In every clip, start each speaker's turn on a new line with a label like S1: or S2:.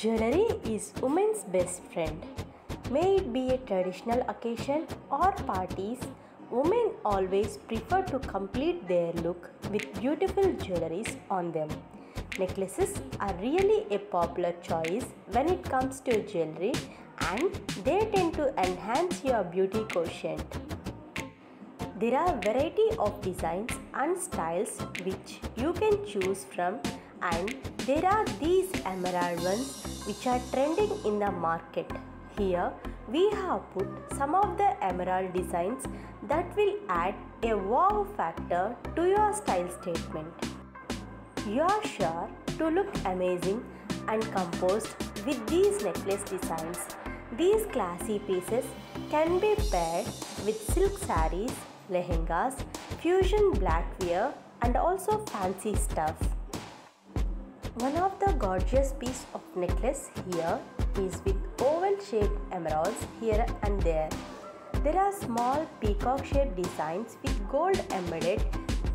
S1: Jewelry is women's best friend. May it be a traditional occasion or parties, women always prefer to complete their look with beautiful jewelries on them. Necklaces are really a popular choice when it comes to jewelry and they tend to enhance your beauty quotient. There are variety of designs and styles which you can choose from and there are these emerald ones which are trending in the market. Here we have put some of the emerald designs that will add a wow factor to your style statement. You are sure to look amazing and composed with these necklace designs. These classy pieces can be paired with silk sarees, lehengas, fusion black wear and also fancy stuff. One of the gorgeous piece of necklace here is with oval shaped emeralds here and there. There are small peacock shaped designs with gold embedded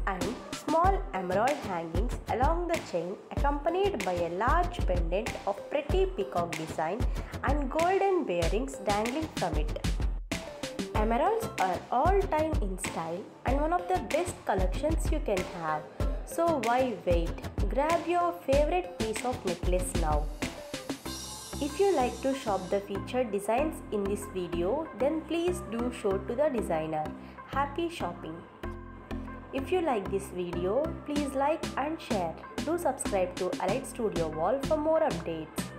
S1: and small emerald hangings along the chain accompanied by a large pendant of pretty peacock design and golden bearings dangling from it. Emeralds are all time in style and one of the best collections you can have. So why wait? Grab your favorite piece of necklace now. If you like to shop the featured designs in this video, then please do show to the designer. Happy shopping! If you like this video, please like and share. Do subscribe to Elite Studio Wall for more updates.